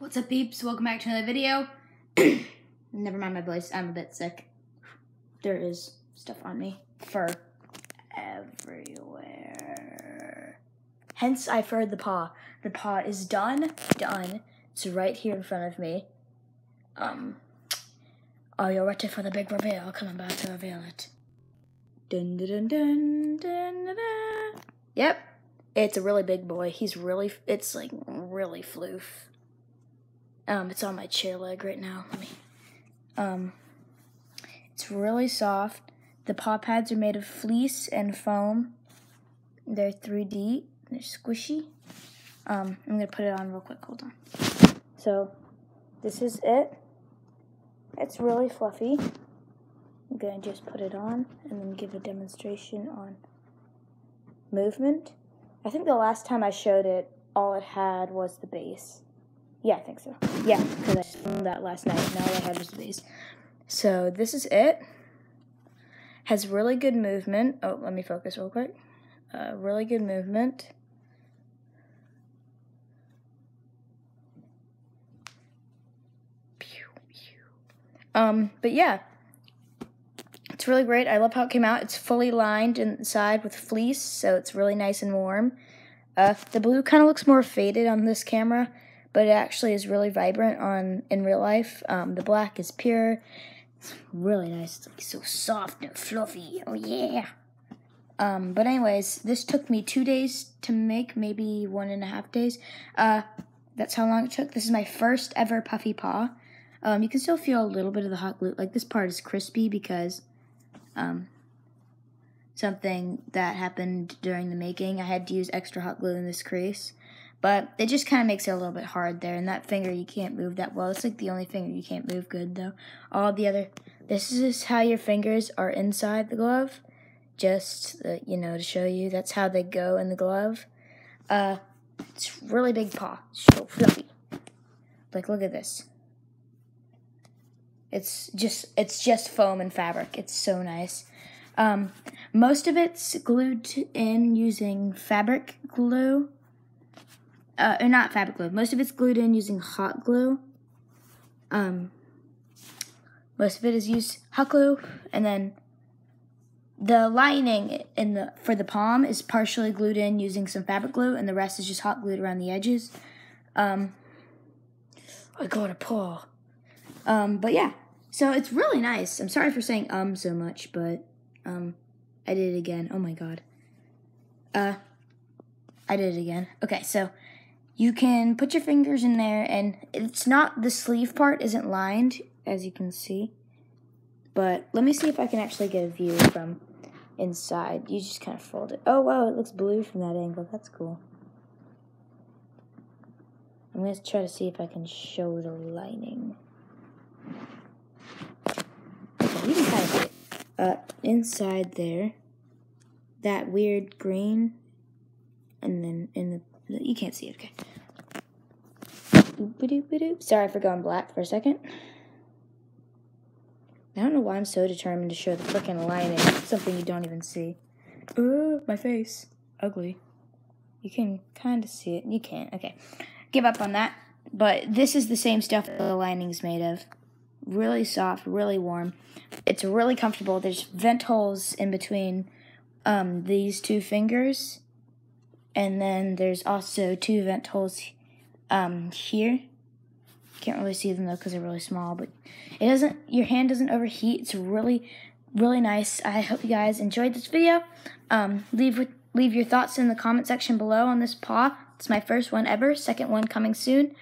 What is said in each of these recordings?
What's up, peeps? Welcome back to another video. Never mind my voice. I'm a bit sick. There is stuff on me. Fur everywhere. Hence, I furred the paw. The paw is done. Done. It's right here in front of me. Um, are you ready for the big reveal? Come on back to reveal it. Dun dun dun dun dun dun. dun. Yep, it's a really big boy. He's really, it's like really floof. Um, it's on my chair leg right now. Let me. Um, it's really soft. The paw pads are made of fleece and foam. They're 3D. They're squishy. Um, I'm gonna put it on real quick. Hold on. So, this is it. It's really fluffy. I'm gonna just put it on and then give a demonstration on movement. I think the last time I showed it, all it had was the base. Yeah, I think so. Yeah, because I filmed that last night. Now all I had was the base. So this is it. Has really good movement. Oh, let me focus real quick. Uh, really good movement. Um, but yeah, it's really great. I love how it came out. It's fully lined inside with fleece, so it's really nice and warm. Uh, the blue kind of looks more faded on this camera, but it actually is really vibrant on in real life. Um, the black is pure. It's really nice. It's like so soft and fluffy. Oh yeah. Um, but anyways, this took me two days to make, maybe one and a half days. Uh, that's how long it took. This is my first ever puffy paw. Um, you can still feel a little bit of the hot glue. Like this part is crispy because um, something that happened during the making. I had to use extra hot glue in this crease. But it just kind of makes it a little bit hard there. And that finger you can't move that well. It's like the only finger you can't move good though. All the other, this is how your fingers are inside the glove. Just, uh, you know, to show you. That's how they go in the glove. Uh, it's really big paw. So fluffy. Like, look at this. It's just it's just foam and fabric. It's so nice. Um, most of it's glued in using fabric glue. Uh, or not fabric glue. Most of it's glued in using hot glue. Um, most of it is used hot glue, and then the lining in the for the palm is partially glued in using some fabric glue, and the rest is just hot glued around the edges. Um, I got a paw. Um, but yeah, so it's really nice. I'm sorry for saying um so much, but um, I did it again. Oh my god. Uh, I did it again. Okay, so you can put your fingers in there, and it's not the sleeve part isn't lined as you can see. But let me see if I can actually get a view from inside. You just kind of fold it. Oh wow, it looks blue from that angle. That's cool. I'm going to try to see if I can show the lining. Okay, you can kind of it. Uh, inside there, that weird green, and then in the, you can't see it, okay. Sorry for going black for a second. I don't know why I'm so determined to show the freaking lining. Something you don't even see. Oh, my face. Ugly. You can kind of see it. You can't. Okay. Give up on that. But this is the same stuff the lining's made of. Really soft, really warm. It's really comfortable. There's vent holes in between um, these two fingers. And then there's also two vent holes um, here. Can't really see them though because they're really small, but it doesn't, your hand doesn't overheat. It's really, really nice. I hope you guys enjoyed this video. Um, leave with, leave your thoughts in the comment section below on this paw. It's my first one ever, second one coming soon.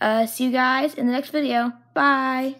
Uh, see you guys in the next video. Bye.